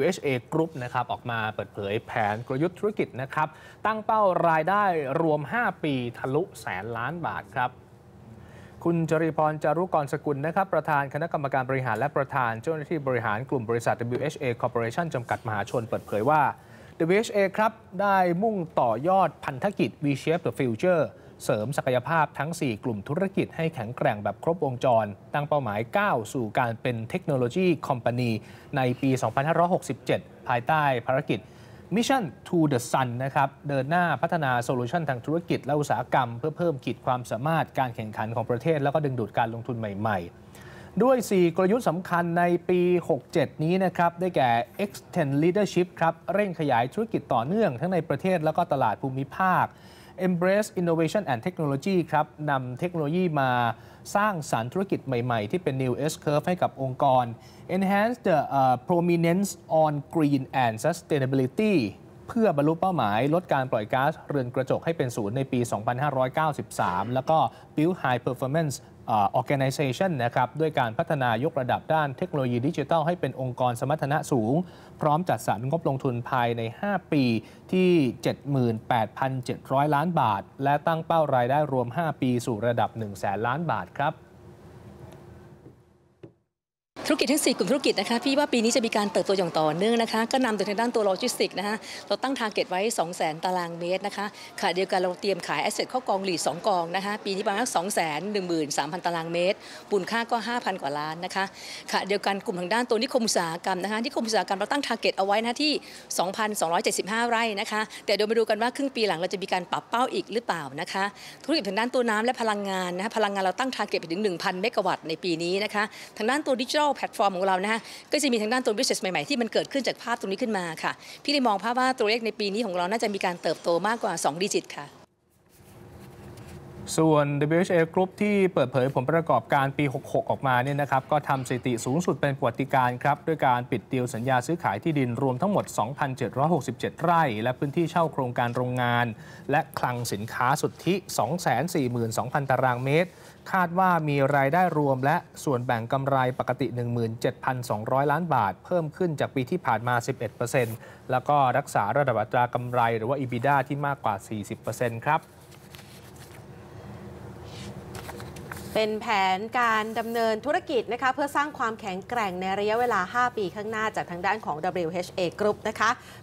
WHA Group นะครับออกมาเปิดเผยแผนกลยุทธ์ธุรกิจนะครับตั้งเป้ารายได้รวม 5 ปีทะลุแสนล้านบาทครับคุณจริพรจารุกรสกุลนะครับประธานคณะกรรมการบริหารและประธานเจ้าหน้าที่บริหารกลุ่มบริษัท WHA Corporation จำกัดมหาชนเปิดเผยว่า WHA ครับได้มุ่งต่อยอดพันธกิจ V-Shape the Future เสริมศักยภาพทั้ง 4 กลุ่มธุรกิจให้แข็งแกร่งแบบครบวงจร ตั้งเป้าหมายก้าวสู่การเป็นเทคโนโลยีคอมพานีในปี 2567 ภายใต้ภารกิจ Mission to the Sun นะครับ เดินหน้าพัฒนาโซลูชันทางธุรกิจและอุตสาหกรรม เพื่อเพิ่มขีดความสามารถการแข่งขันของประเทศ แล้วก็ดึงดูดการลงทุนใหม่ ๆ ด้วย 4 กลยุทธ์สำคัญในปี 67 นี้นะครับ ได้แก่ Extend Leadership ครับ เร่งขยายธุรกิจต่อเนื่องทั้งในประเทศแล้วก็ตลาดภูมิภาค Embrace Innovation and Technology ครับนำเทคโนโลยีมาสร้างสารรค์ธุรกิจใหม่ๆ ที่เป็น New S Curve ให้กับองค์กร Enhance the uh, prominence on green and sustainability เพื่อบรรลุเป้าหมาย ลดการปล่อยก๊าซเรือนกระจกให้เป็นศูนย์ในปี 2593 แล้วก็ Build High Performance Organization นะครับด้วยการพัฒนายกระดับด้านเทคโนโลยีดิจิทัล ให้เป็นองค์กรสมรรถนะสูง พร้อมจัดสรรงบลงทุนภายใน 5 ปีที่ 78,700 ล้านบาท และตั้งเป้ารายได้รวม 5 ปีสู่ระดับ 1 0 0 0 0แสนล้านบาทครับ ธุรกิจทั้ง 4 กลุ่มธุรกิจนะคะพี่ว่าปีนี้จะมีการเติบโตอย่างต่อเนื่องนะคะ ก็นำโดยทางด้านตัวโลจิสติกส์นะคะเราตั้ง target ไว้ 2 0 0 0 0 0 ตารางเมตรนะคะขณะเดียวกันเราเตรียมขาย asset เข้ากอง REIT 2กองนะคะปีนี้ประมาณ2 1 3 0 0 0 ตารางเมตรมูลค่าก็ 5,000 กว่าล้านนะคะขณะเดียวกันกลุ่มทางด้านตัวนิคมอุตสาหกรรมนะคะนิคมอุตสาหกรรมเราตั้ง target เอาไว้นะที่ 2,275 ไร่นะคะแต่เดี๋ยวมาดูกันว่าครึ่งปีหลังเราจะมีการปรับเป้าอีกหรือเปล่านะคะธุรกิจทางด้านตัวน้ำและพลังงานนะคะพลังงานเราตั้ง target ไปถึง 1,000 เมกะวัตต์ในปีนี้นะคะทางด้านตัวดิจิทัลแพลตฟอร์มของเรานะคะก็จะมีทางด้านตัว business ใหม่ๆ ที่มันเกิดขึ้นจากภาพตรงนี้ขึ้นมาค่ะ พี่ได้มองภาพว่าตัวเลขในปีนี้ของเราน่าจะมีการเติบโตมากกว่า 2 ดิจิตค่ะ ส่วน WHA Group ที่เปิดเผยผลประกอบการปี 66 ออกมาเนี่ยนะครับก็ทำสถิติสูงสุดเป็นประวัติการครับ ด้วยการปิดดีลสัญญาซื้อขายที่ดินรวมทั้งหมด 2,767 ไร่ และพื้นที่เช่าโครงการโรงงาน และคลังสินค้าสุทธิ 242,000 ตารางเมตร คาดว่ามีรายได้รวมและส่วนแบ่งกำไรปกติ 17,200 ล้านบาท เพิ่มขึ้นจากปีที่ผ่านมา 11%แล้วก็รักษาระดับอัตรากำไรหรือว่า EBITDA ที่มากกว่า 40%ครับ เป็นแผนการดำเนินธุรกิจนะคะเพื่อสร้างความแข็งแกร่งในระยะเวลา 5 ปีข้างหน้าจากทางด้านของ WHA Group นะคะ